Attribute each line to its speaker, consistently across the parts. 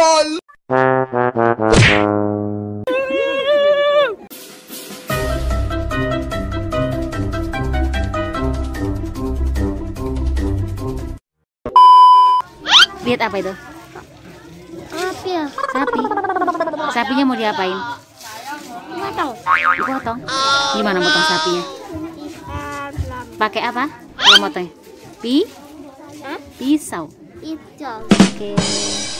Speaker 1: Lihat
Speaker 2: apa itu?
Speaker 1: Apa ya?
Speaker 2: Sapi. Sapinya mau diapain?
Speaker 1: Potong.
Speaker 2: Dipotong. Gimana potong sapinya? Pakai apa? Kalau motong? Pi?
Speaker 1: Hah?
Speaker 2: Pisau.
Speaker 1: Itu.
Speaker 2: Oke. Penyembelian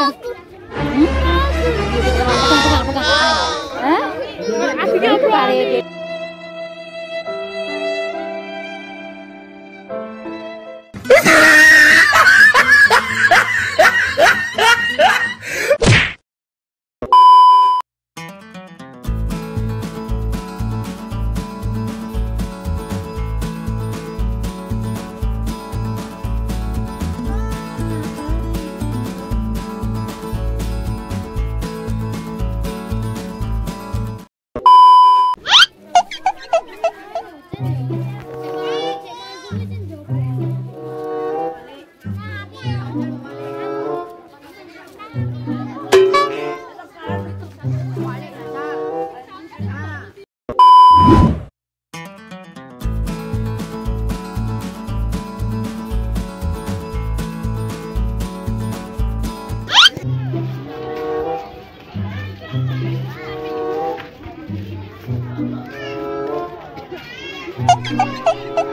Speaker 2: Pegang, pegang, pegang. Hah?
Speaker 1: Akhirnya apa?
Speaker 2: Ha ha ha ha!